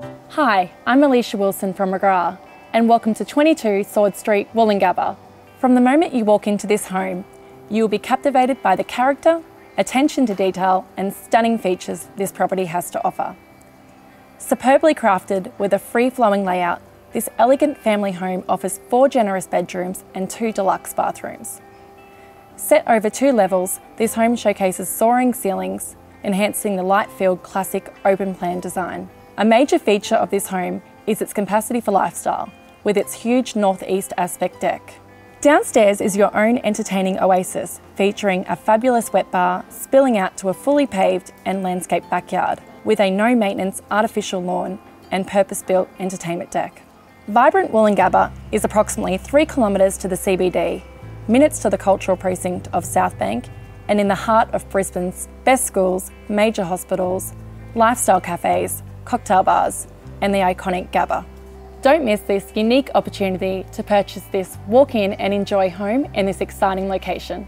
Hi, I'm Alicia Wilson from McGrath, and welcome to 22 Sword Street, Woolloongabba. From the moment you walk into this home, you will be captivated by the character, attention to detail, and stunning features this property has to offer. Superbly crafted with a free flowing layout, this elegant family home offers four generous bedrooms and two deluxe bathrooms. Set over two levels, this home showcases soaring ceilings, enhancing the light-filled classic open-plan design. A major feature of this home is its capacity for lifestyle, with its huge northeast aspect deck. Downstairs is your own entertaining oasis, featuring a fabulous wet bar spilling out to a fully paved and landscaped backyard, with a no-maintenance artificial lawn and purpose-built entertainment deck. Vibrant Woolloongabba is approximately three kilometres to the CBD minutes to the cultural precinct of Southbank, and in the heart of Brisbane's best schools, major hospitals, lifestyle cafes, cocktail bars, and the iconic Gabba. Don't miss this unique opportunity to purchase this walk in and enjoy home in this exciting location.